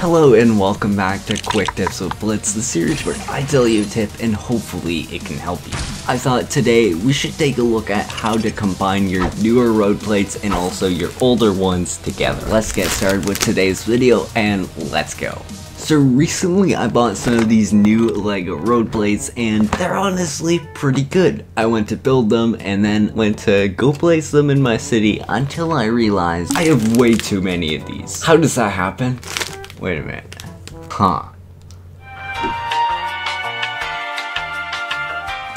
Hello and welcome back to Quick Tips with Blitz, the series where I tell you a tip and hopefully it can help you. I thought today we should take a look at how to combine your newer road plates and also your older ones together. Let's get started with today's video and let's go. So recently I bought some of these new LEGO road plates and they're honestly pretty good. I went to build them and then went to go place them in my city until I realized I have way too many of these. How does that happen? Wait a minute. Huh.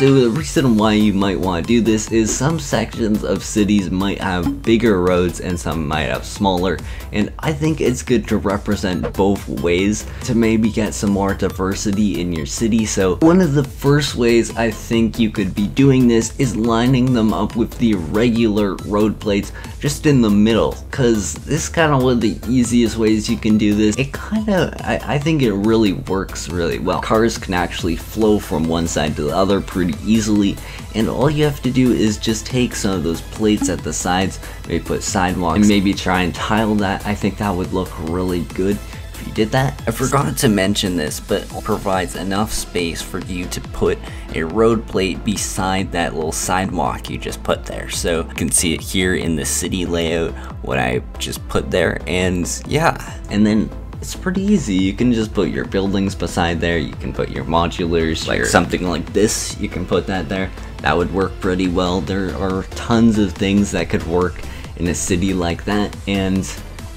So the reason why you might want to do this is some sections of cities might have bigger roads and some might have smaller and I think it's good to represent both ways to maybe get some more diversity in your city so one of the first ways I think you could be doing this is lining them up with the regular road plates just in the middle because this is kind of one of the easiest ways you can do this. It kind of, I, I think it really works really well. Cars can actually flow from one side to the other pretty pretty easily and all you have to do is just take some of those plates at the sides, maybe put sidewalks and maybe try and tile that. I think that would look really good if you did that. I forgot to mention this, but it provides enough space for you to put a road plate beside that little sidewalk you just put there. So you can see it here in the city layout, what I just put there, and yeah. And then it's pretty easy. You can just put your buildings beside there. You can put your modulars, like something like this. You can put that there. That would work pretty well. There are tons of things that could work in a city like that. And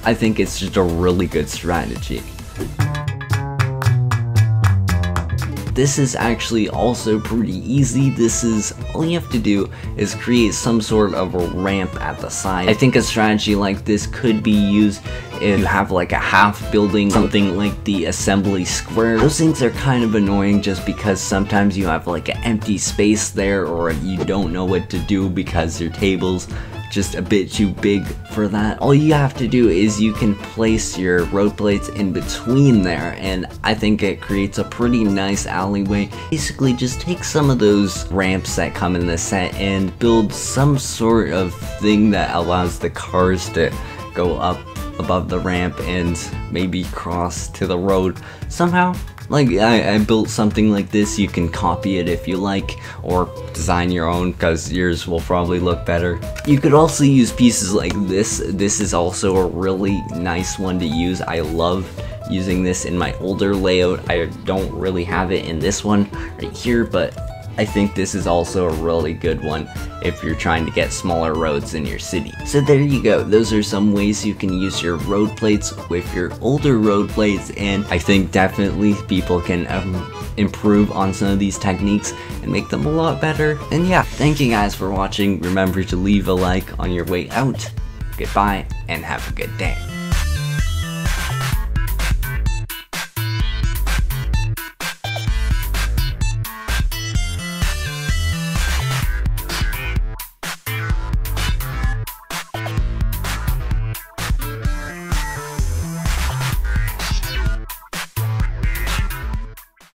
I think it's just a really good strategy. This is actually also pretty easy. This is, all you have to do is create some sort of a ramp at the side. I think a strategy like this could be used if you have like a half building, something like the assembly square. Those things are kind of annoying just because sometimes you have like an empty space there or you don't know what to do because your tables just a bit too big for that. All you have to do is you can place your road plates in between there and I think it creates a pretty nice alleyway. Basically just take some of those ramps that come in the set and build some sort of thing that allows the cars to go up above the ramp and maybe cross to the road somehow. Like, I, I, built something like this, you can copy it if you like, or design your own, because yours will probably look better. You could also use pieces like this, this is also a really nice one to use, I love using this in my older layout, I don't really have it in this one right here, but I think this is also a really good one if you're trying to get smaller roads in your city. So there you go, those are some ways you can use your road plates with your older road plates and I think definitely people can um, improve on some of these techniques and make them a lot better. And yeah, thank you guys for watching. Remember to leave a like on your way out. Goodbye and have a good day.